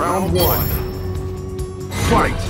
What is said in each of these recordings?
Round one. Fight!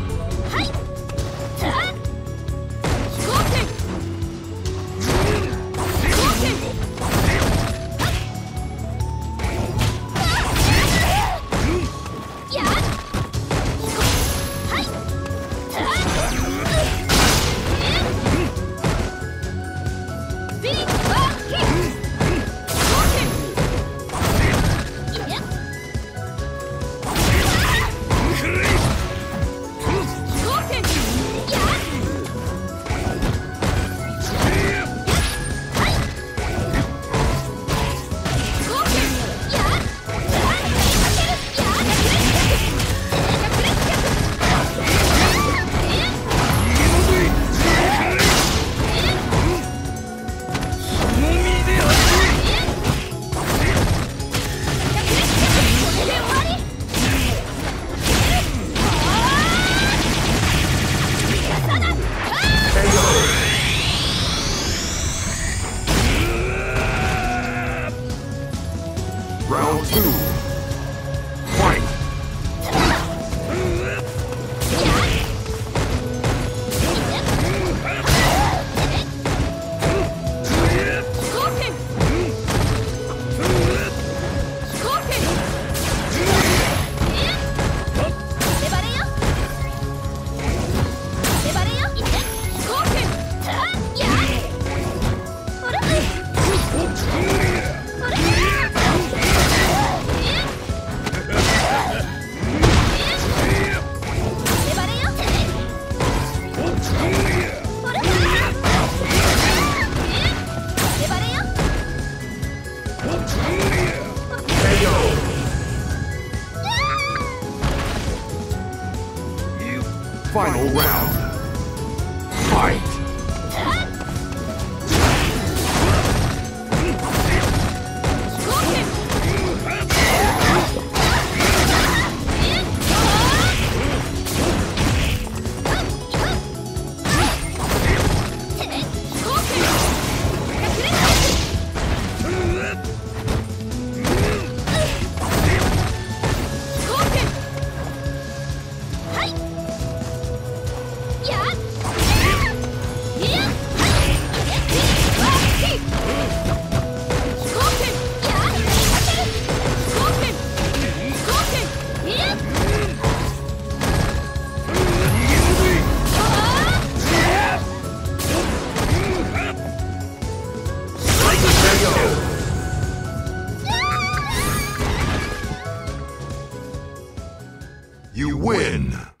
You win!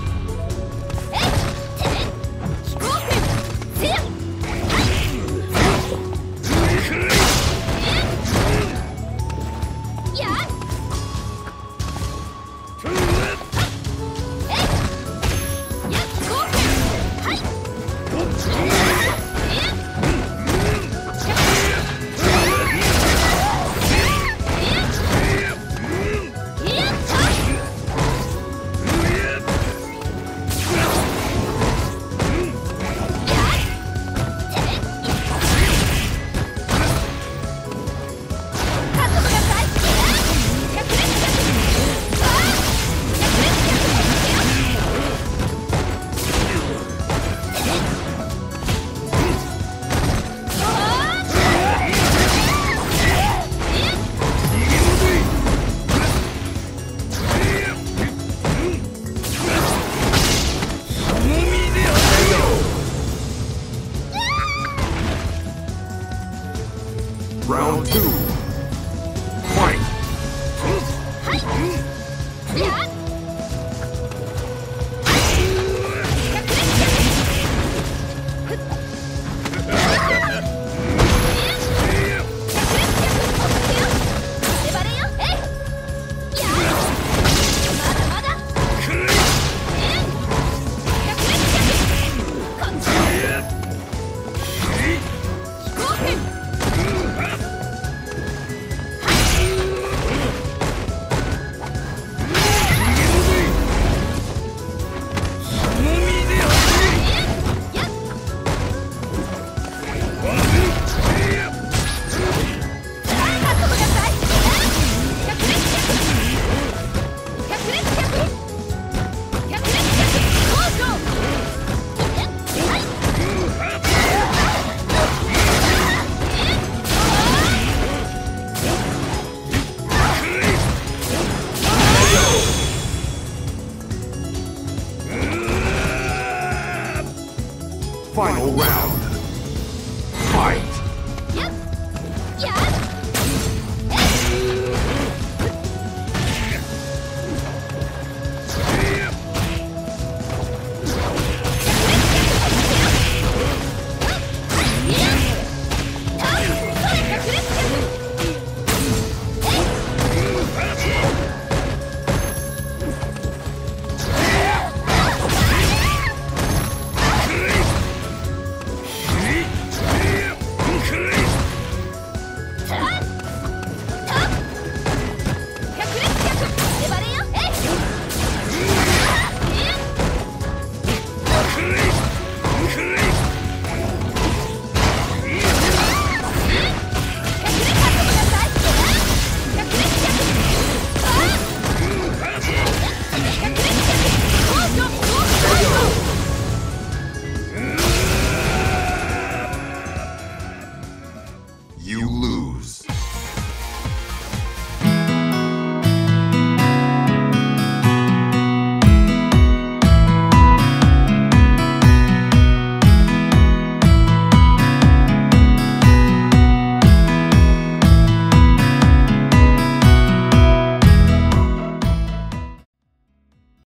final round.